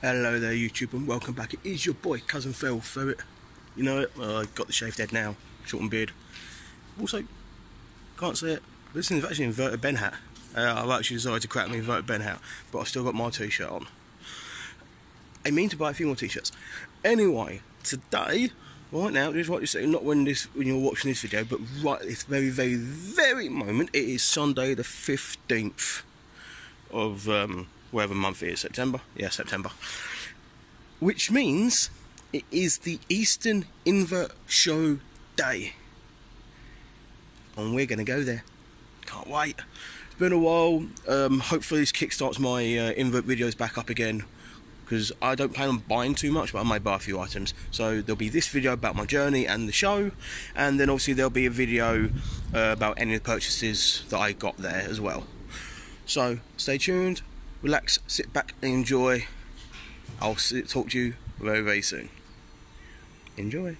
Hello there YouTube and welcome back. It is your boy Kuzzen Feral Ferret. You know it, I got the shaved head now, short and beard. Also, can't say it, this is actually an inverted Ben hat. Uh, I've actually decided to crack my inverted Ben hat, but I've still got my t-shirt on. I mean to buy a few more t-shirts. Anyway, today, right now, just what you say, not when this when you're watching this video, but right this very, very, very moment, it is Sunday the 15th of um, whatever month it is, September? Yeah, September. Which means it is the Eastern Invert Show Day. And we're going to go there. Can't wait. It's been a while. Um, hopefully this kickstarts my uh, invert videos back up again. Because I don't plan on buying too much, but I might buy a few items. So there'll be this video about my journey and the show. And then obviously there'll be a video uh, about any of the purchases that I got there as well. So stay tuned relax, sit back and enjoy. I'll talk to you very, very soon. Enjoy.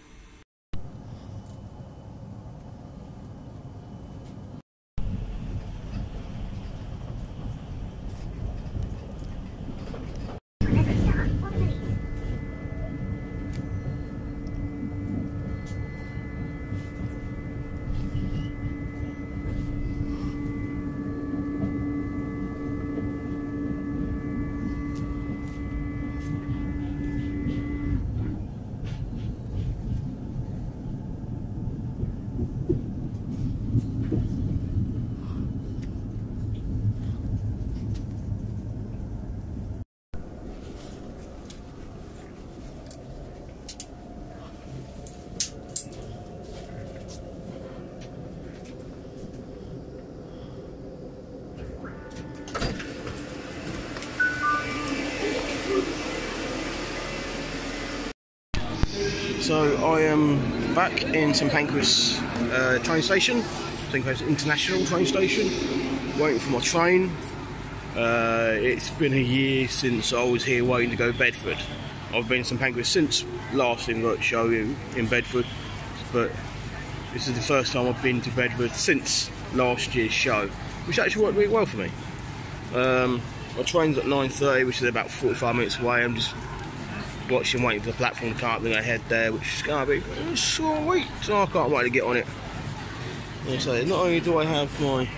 So I am back in St Pancras uh, train station, St Pancras International train station, waiting for my train. Uh, it's been a year since I was here waiting to go to Bedford. I've been in St Pancras since last Invert show in, in Bedford, but this is the first time I've been to Bedford since last year's show, which actually worked really well for me. Um, my train's at 9.30, which is about 45 minutes away. I'm just watching, waiting for the platform to come up, then I head there, which is going to be sweet. So I can't wait to get on it. And so not only do I have my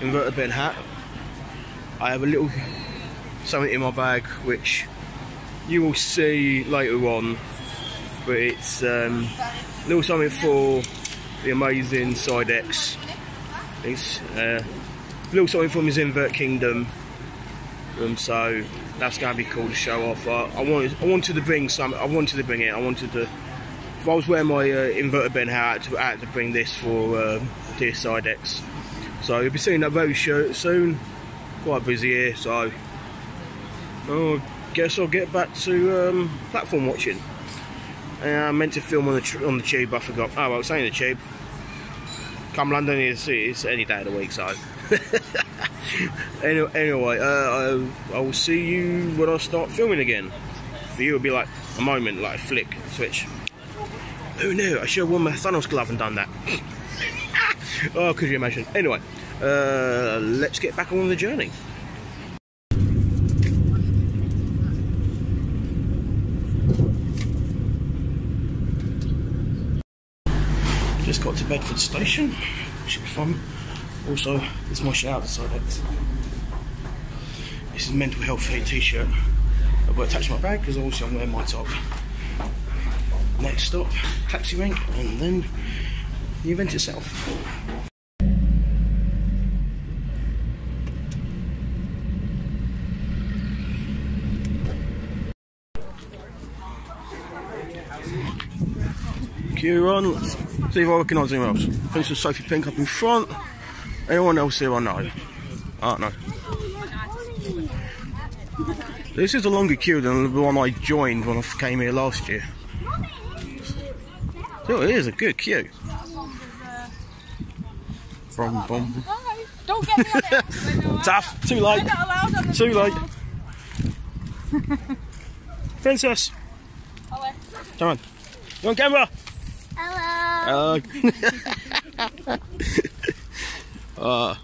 inverted bed hat, I have a little something in my bag which you will see later on, but it's um, a little something for the amazing Sidex. It's uh, a little something from his Invert Kingdom. And so that's going to be cool to show off. Uh, I wanted, I wanted to bring some. I wanted to bring it. I wanted to. If I was wearing my uh, inverted Ben hat, I had to bring this for uh, dear Sidex. So you'll be seeing that very soon. Quite busy here, so I guess I'll get back to um, platform watching. I meant to film on the on the tube. I forgot. Oh, I was saying the tube. Come London is it's any day of the week, so. anyway, anyway uh, I, I, will see you when I start filming again. For you, it'll be like a moment, like a flick, switch. Who knew? I should have worn my Thanos glove and done that. oh, could you imagine? Anyway, uh, let's get back on the journey. Just got to Bedford Station. Should be fun. Also, this is my out to Sidex. This is mental health t-shirt. I've got to attach my bag because obviously I'm wearing my top. Next stop, taxi rank, and then the event itself. Queue on, let's see if I recognise anyone else. Princess Sophie Pink up in front. Anyone else here I know? I don't know. This is a longer queue than the one I joined when I came here last year. So it is a good queue. From bum. Don't get me on it. Tough. Too late. Too late. Princess. Oh, Come on. You on camera? Hello. Uh, uh,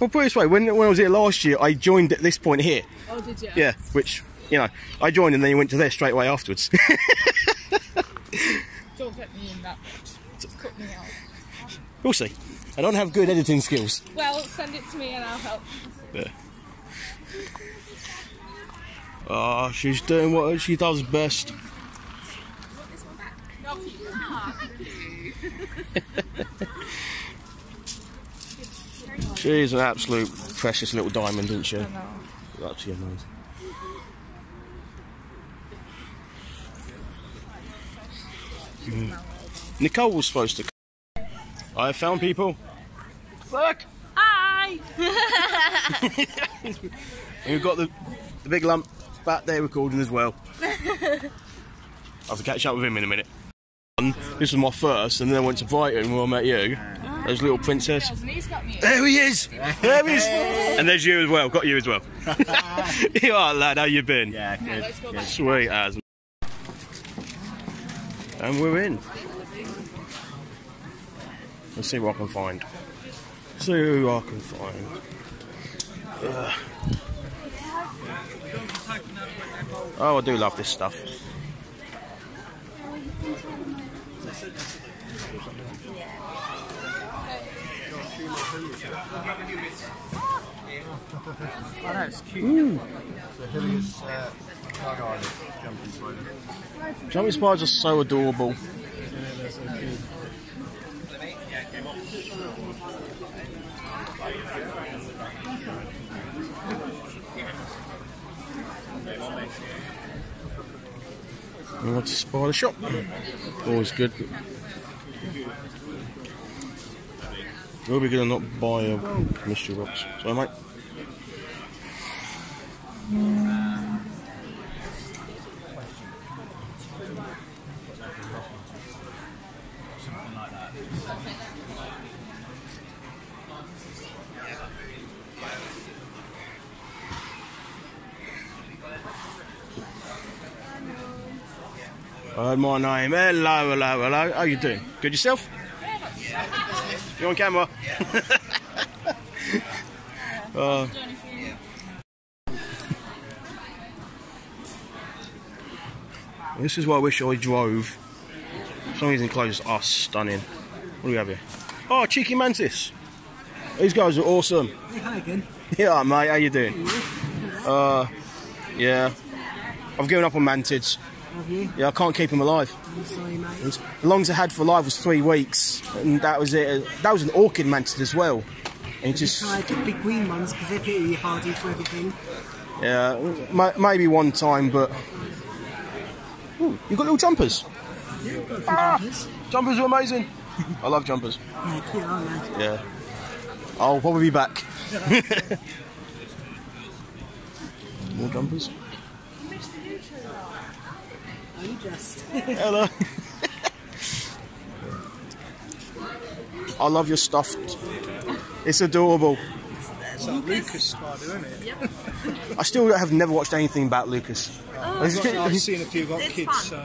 Well, put it this way, when, when I was here last year, I joined at this point here. Oh, did you? Yeah, which, you know, I joined and then you went to there straight away afterwards. Don't get me in that much. Just cut me out. we'll see. I don't have good editing skills. Well, send it to me and I'll help. Yeah. Oh, she's doing what she does best. No, keep it. She's an absolute precious little diamond, isn't she? I know. Actually amazing. Mm. Nicole was supposed to come. I have found people. Look! Hi! And we've got the, the big lump back there recording as well. I'll have to catch up with him in a minute. This was my first, and then I went to Brighton where I met you. There's little princess. And he's got me. There he is! There he is! And there's you as well. Got you as well. you are, lad. How you been? Yeah, Right, good. let's. Sweet as. And we're in. Let's see what I can find. See who I can find. Ugh. Oh, I do love this stuff. Oh, no, it's cute. So Hilly's uh, Tiger Island jumping spider. Jumping spiders are so adorable. They're so cute. Want to spider shop. Always good. We'll be going to not buy a mystery box. Sorry, mate. My name. Hello, hello, hello. How you doing? Good yourself? You on camera? uh, this is what I wish I drove. Some of these enclosures are stunning. What do we have here? Oh, cheeky mantis. These guys are awesome. Hey, hi again. Yeah, mate. How you doing? Uh, yeah. I've given up on mantids. Have you? Yeah, I can't keep them alive. I'm sorry, mate. The longest I had for life was three weeks, and that was it. That was an orchid mantid as well. And just, Tried the big green ones because they're pretty hardy for everything. yeah, maybe one time, but. Ooh, you got little jumpers. Yeah, got Ah! jumpers. Jumpers are amazing. I love jumpers. Yeah, cute, aren't they? Yeah. I'll probably be back. More jumpers. Oh. Hello. I love your stuffed. It's adorable. It's like Lucas spider, isn't it? I still have never watched anything about Lucas. Is it- I've seen a few got kids, so.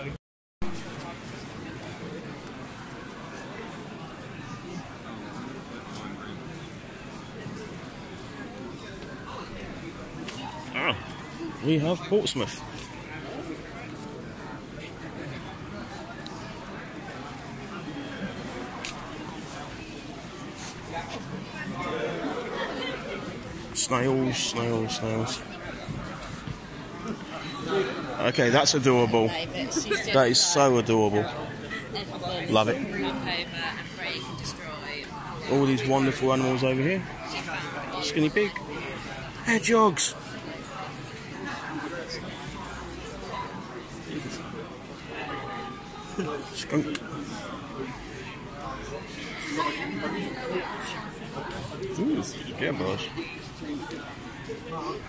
Oh, we have Portsmouth. Snails, snails, snails. Okay, that's adorable. That is so adorable. Love it. All these wonderful animals over here. Skinny pig. Hedgehogs. Skunk. Ooh, cameras.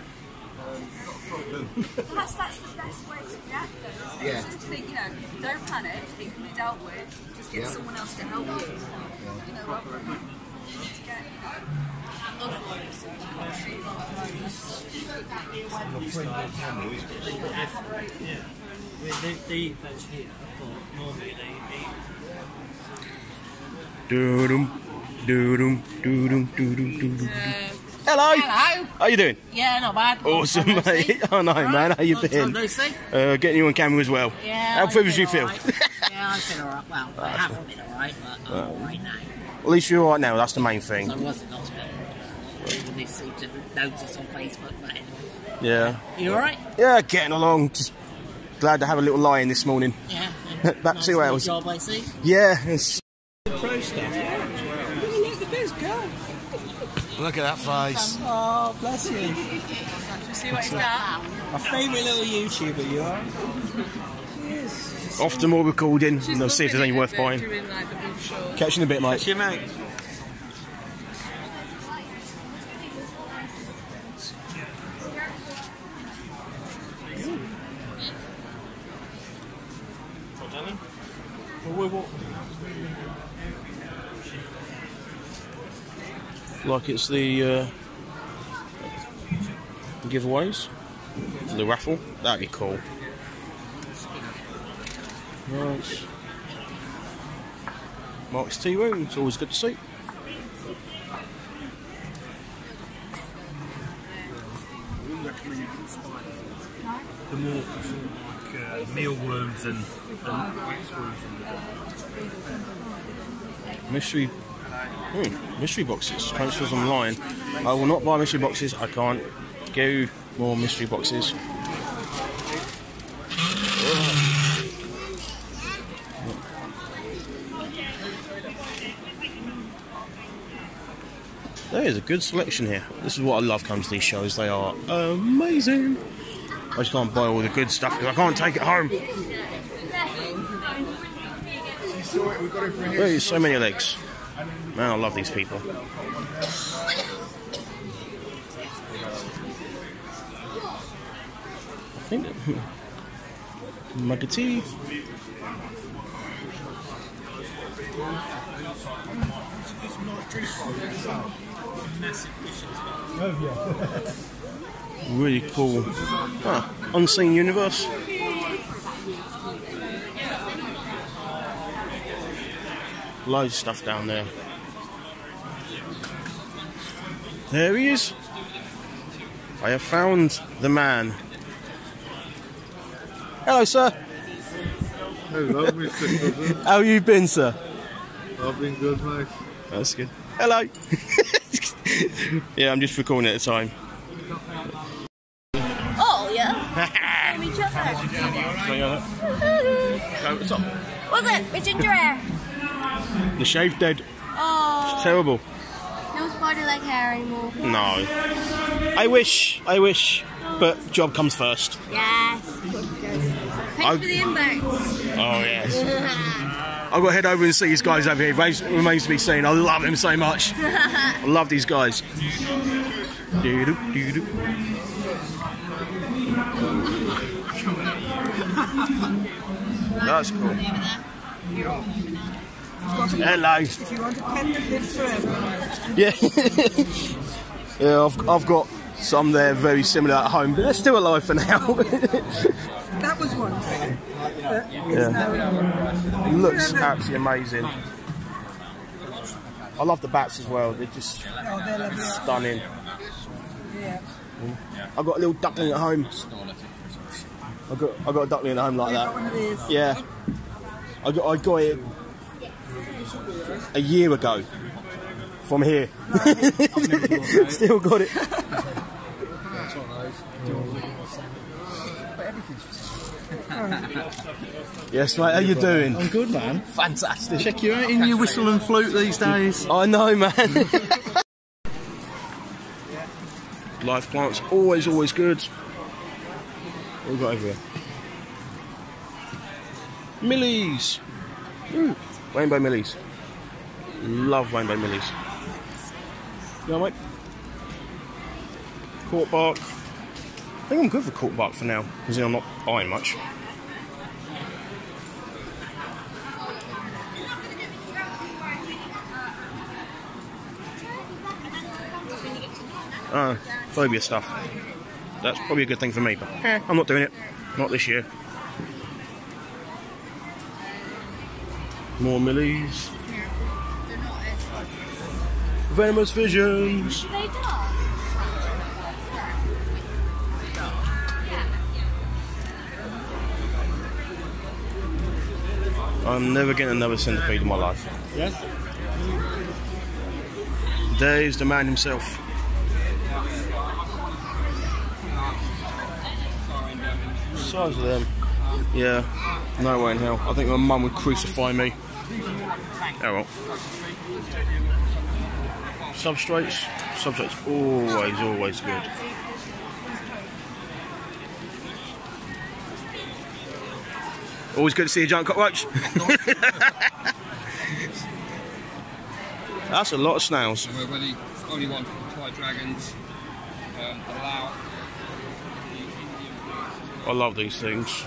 That's, that's the best way to react though, isn't it? Yeah. Just to think, you know, don't panic, it can be dealt with, just get Yeah. someone else to help you. You know, rather than to get, They, they, they eat those here, but normally they eat. Doo-dum, doo-dum, doo-dum, doo-dum, doo-dum. Uh, Hello. Hello. How you doing? Yeah, not bad. Awesome, Long time no see. mate. I know, All man. How you Long been? time no. Uh, getting you on camera as well. Yeah. How I've do you feel? alright. yeah, I've been alright. Well, I haven't been alright, but I'm alright now. At least you're alright now. That's the main thing. I was in hospital. When they seem to notice on Facebook, but anyway. Yeah. You alright? Yeah, getting along. Just glad to have a little lie in this morning. Yeah. Back nice two little hours. Job, I see. Yeah. It's... Pro stuff. Look at that face. Oh, bless you. See what he's got? My favourite little YouTuber, you are. Off to more recording. She's and I'll see if there's looking any worth buying. Doing, like, the big short. Catch you in a bit, mate. Cheer, mate. Like it's the uh, giveaways, the raffle. That'd be cool. Right. Mark's tea room. It's always good to see. The more like uh, mealworms and, and waxworms. Mystery. Hmm, mystery boxes. Transfers online. I will not buy mystery boxes. I can't go more mystery boxes. There is a good selection here. This is what I love coming to these shows. They are amazing. I just can't buy all the good stuff because I can't take it home. There is so many legs. Man, I love these people. I think that. Mug of tea. Really cool. Ah, unseen universe. Loads of stuff down there. There he is. I have found the man. Hello, sir. Hello, Mr. Kuzzen. How you been, sir? I've been good, mate. That's good. Hello. yeah, I'm just recording at the time. Oh, yeah. Maybe Ginger. So, what's up? Was it with ginger hair? The shave dead. Oh, It's Terrible. No spider leg hair anymore. No. I wish. I wish. But job comes first. Yes. Thanks I- for the inbox. Oh yes. I've got to head over and see these guys over here. Remains, remains to be seen. I love them so much. I love these guys. Doo-doo, doo-doo. That's cool. Hello. If you want a pen that lives forever. Yeah. yeah, I've, I've got some there very similar at home, but they're still alive for now. That was one thing. Yeah. Looks absolutely amazing. I love the bats as well. They're just Oh, stunning. Yeah. I've got a little duckling at home. I've got, I've got a duckling at home like You've got one that. Yeah. I got, I got it a year ago from here. Still got it. yes, mate. How you doing? I'm good, man. Fantastic. Check you out in your whistle and flute these days. I know, man. Live plants, always, always good. What we got over here? Millies. Ooh, rainbow millies. Love Wine by millies. Yeah, mate. Cork bark. I think I'm good for cork bark for now, because I'm not buying much. Uh, phobia stuff. That's probably a good thing for me, but eh, I'm not doing it. Not this year. More Millie's. Venomous Visions. I'm never getting another centipede in my life. Yes? There's the man himself. Size of them. Yeah, no way in hell. I think my mum would crucify me. Oh well. Substrates. Substrates always, always good. Always good to see a giant cockroach. That's a lot of snails. We're really only one the Dragons. Um, allow I love these things.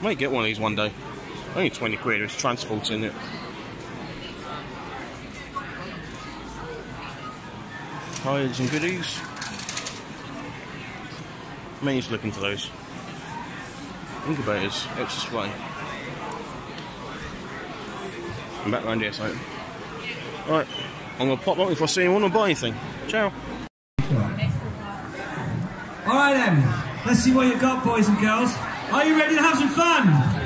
Might get one of these one day. Only 20 quid, it's transporting it. Hides and goodies. Mainly's looking for those. Incubators, extra display. I'm back round here, so. Alright, I'm gonna pop up if I see anyone or buy anything. Ciao. All right then, let's see what you got, boys and girls. Are you ready to have some fun?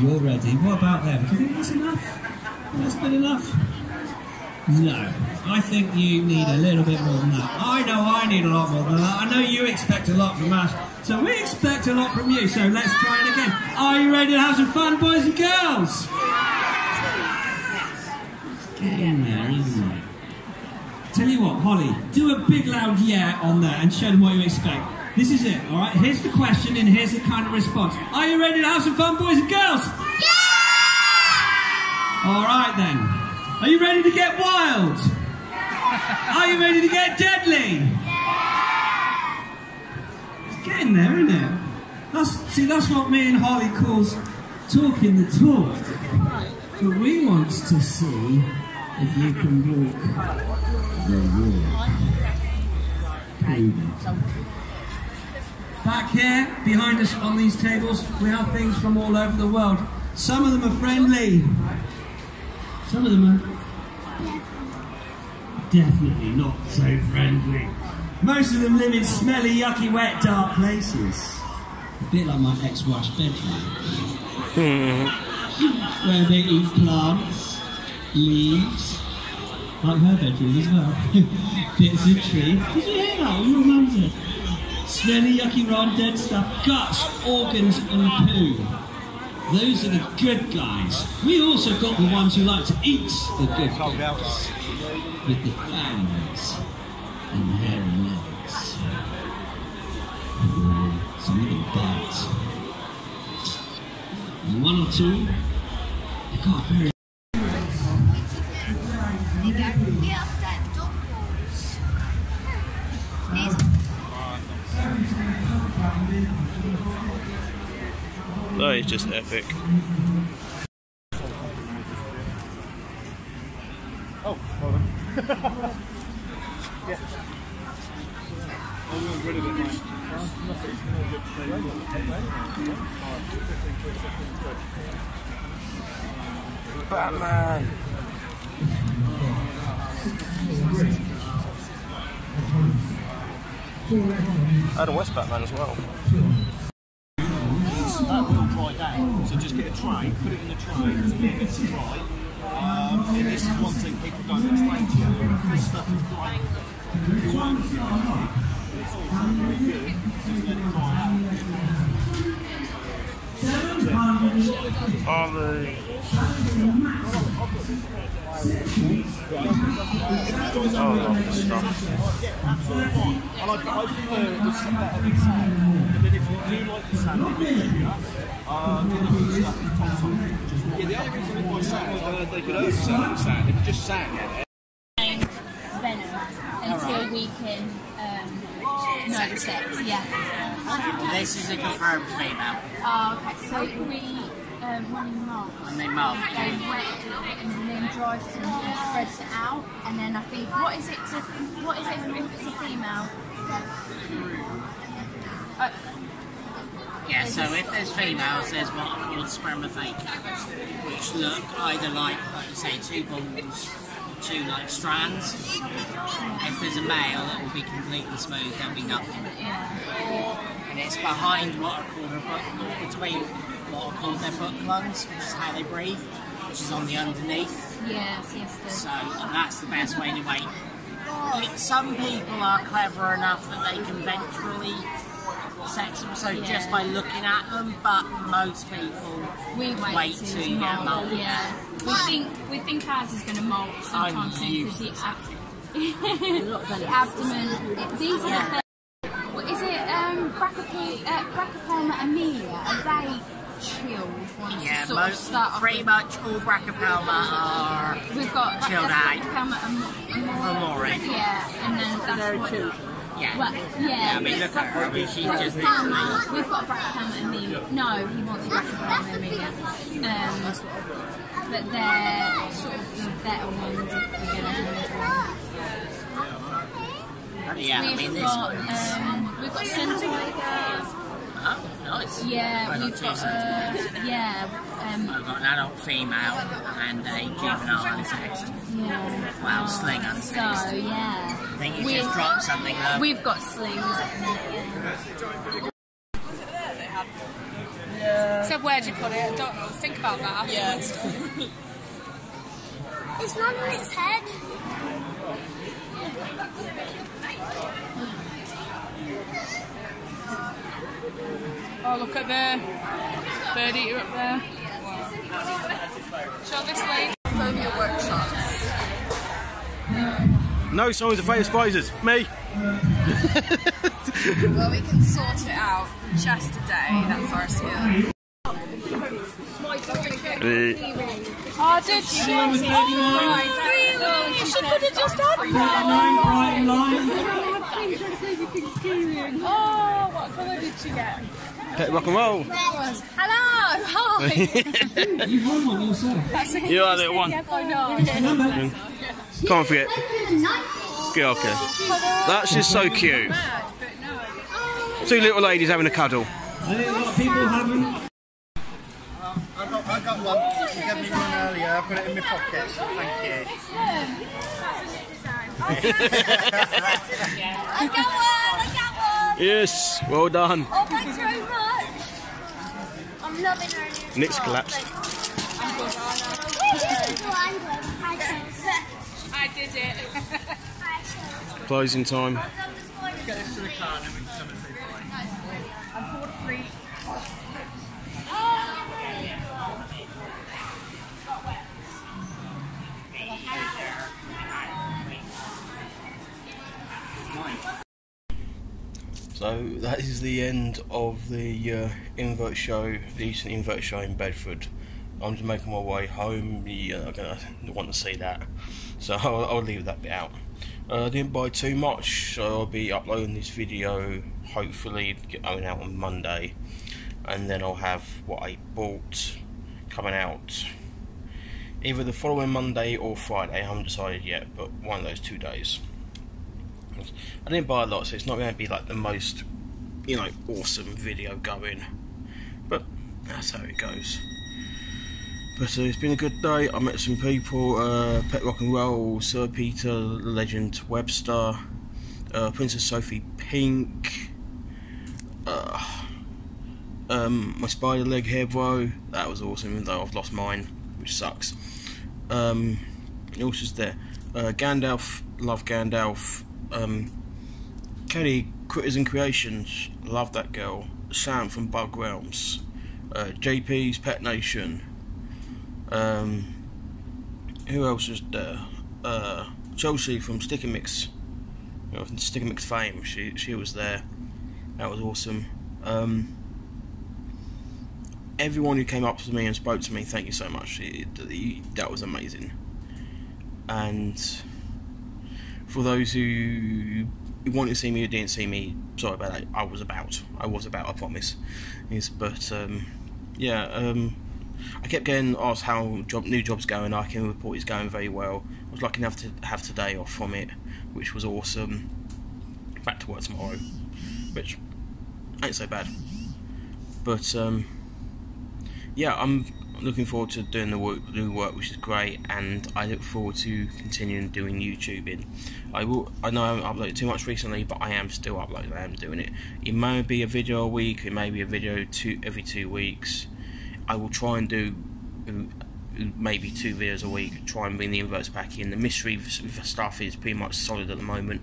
You're ready. What about them? Do you think that's enough? That's good enough? No. I think you need a little bit more than that. I know I need a lot more than that. I know you expect a lot from us. So we expect a lot from you. So let's try it again. Are you ready to have some fun, boys and girls? Get in there, isn't it? Tell you what, Holly, do a big loud yeah on there and show them what you expect. This is it, alright? Here's the question and here's the kind of response. Are you ready to have some fun, boys and girls? Yeah! Alright then. Are you ready to get wild? Yeah. Are you ready to get deadly? Yeah. It's getting there, isn't it? That's, see, that's what me and Holly calls talking the talk. But we want to see if you can walk the walk. Back here, behind us on these tables, we have things from all over the world. Some of them are friendly. Some of them are definitely not so friendly. Most of them live in smelly, yucky, wet, dark places. A bit like my ex-wife's bedroom. Hmm. Where they eat plants, leaves, like her bedroom as well. Bits of tree. Did you hear that? Your mum said. Smelly, yucky, raw, dead stuff, guts, organs, and poo. Those are the good guys. We also got the ones who like to eat the good guys. With the fangs and hairy legs. And some little birds. And one or two, they got very just epic. Oh, hold on. yeah. Batman! I had a West Batman as well. That will down. So just get a tray, put it in the tray, leave it to dry. Um, and this is one thing people don't explain to you. This stuff is dry. Ollie. Oh, I love this stuff. I like I prefer the stuff that has sand. And then if you do like the sand, a bit heavier, then you put stuff in the top side. Yeah, the other reason they buy sand is uh, they could sand. If just sand, Venom until we can um, know the sex. Yeah. This is a confirmed female. Oh, okay. So we um, when mould, And they mould. they wet it out, and then I think what is it to what is it if it's a female? Uh, Yeah, so if there's females, there's what are called spermatheca, which look either like, like say, two balls two like strands. If there's a male, it will be completely smooth. There'll be nothing. And it's behind what are called between what are called their book lungs, which is how they breathe, which is on the underneath. Yes, yes, So that's the best way to wait. Like, some people are clever enough that they can ventrally sex them, so just by looking at them, but most people we wait, wait to, to get molt. molt. Yeah, we think we think ours is going to molt sometime soon because the, ab- the abdomen. It, these are the. What is it? Um, Brachype- uh, Brachypelma emilia. Are they chilled once Yeah, you sort of most, start pretty much all brachypelma are We've got chilled uh, out. Brachypelma am- Amore. Yeah, and then that's what. Yeah. Well, yeah. I mean, look at her. I mean, she's just Brachypelma, we've got Brachypelma emilia. No, he wants Brachypelma emilia. Um, but they're sort of the better ones if we're going to Yeah, We've mean, got, one's. um, we've got Centimeter. Oh, nice. Yeah, I've got we've two got, centimetres. uh, yeah, um, I've got an adult female and a juvenile unsexed. yeah. Well, sling So, yeah. I think you We've- just dropped something there. We've got slings. Said where'd you put it? I don't know. Think about that. Yes. It's not on its head. Oh, look at the bird eater up there. Show this lady. Phobia workshops. No signs of famous prizes. Me. Well, we can sort it out just today. That's our skill. Uh, Oh, did she? Number 39. Oh, you should have just had Brighton colour did she get? Pet rock and roll. Hello, hi. You won one yourself. You are the one. oh no. Number. Can't forget. Good, okay. That's just so cute. Two little ladies having a cuddle. I think a lot of people haven't. I got, I got one. You gave me one earlier. I put it in my pocket. Thank you. I got one, I got one. Yes, well done. Oh, thanks very much. I'm loving our new Nick's top. collapsed. I did it. Closing time. So that is the end of the uh, invert show, the Eastern invert show in Bedford. I'm just making my way home. You're not gonna want to see that, so I'll, I'll leave that bit out. Uh, I didn't buy too much, so I'll be uploading this video hopefully going out on Monday, and then I'll have what I bought coming out either the following Monday or Friday. I haven't decided yet, but one of those two days. I didn't buy a lot, so it's not going to be like the most, you know, awesome video going. But that's how it goes. But uh, it's been a good day. I met some people. Uh, Pet Rock and Roll, Sir Peter, Legend Webster, uh, Princess Sophie Pink. Uh, um, my spider leg hair bro. That was awesome, even though I've lost mine, which sucks. Um, who else is there? Uh, Gandalf, love Gandalf. Um, Kelly, Critters and Creations, love that girl. Sam from Bug Realms. Uh, JP's Pet Nation. Um, who else was there? Uh, Chelsea from Sticker Mix. You know, Sticker Mix fame. She she was there. That was awesome. Um, everyone who came up to me and spoke to me, thank you so much. It, it, that was amazing. And for those who wanted to see me or didn't see me, sorry about that. I was about. I was about. I promise. But um, yeah. Um, I kept getting asked how job, new jobs going. I can report it's going very well. I was lucky enough to have today off from it, which was awesome. Back to work tomorrow, which ain't so bad. But um, yeah, I'm looking forward to doing the work, work, which is great, and I look forward to continuing doing YouTubing. I will. I know I haven't uploaded too much recently, but I am still uploading. I am doing it. It may be a video a week. It may be a video two every two weeks. I will try and do uh, maybe two videos a week. Try and bring the inverts back in. The mystery stuff is pretty much solid at the moment.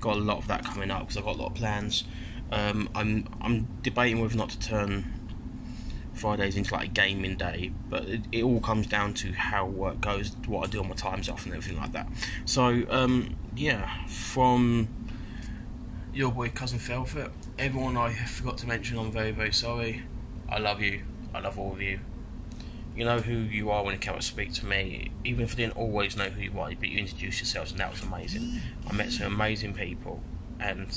Got a lot of that coming up because I've got a lot of plans. Um, I'm I'm debating whether or not to turn Fridays into like a gaming day, but it, it, all comes down to how work goes, what I do on my times off, and everything like that. So, um, yeah, from your boy cousin Felfit, everyone I forgot to mention, I'm very very sorry. I love you. I love all of you. You know who you are when you come and speak to me. Even if I didn't always know who you are, but you introduced yourselves, and that was amazing. I met some amazing people, and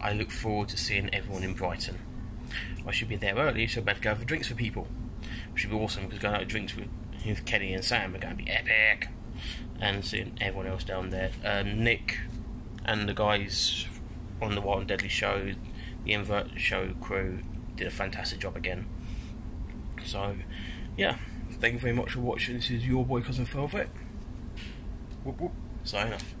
I look forward to seeing everyone in Brighton. I should be there early, so I better go for drinks with people. Which should be awesome because going out to drinks with, with Kenny and Sam are going to be epic. And seeing everyone else down there. Um, Nick and the guys on the Wild and Deadly show, the Invert show crew, did a fantastic job again. So, yeah, thank you very much for watching. This is your boy Cousin Velvet. Whoop whoop. Sign off.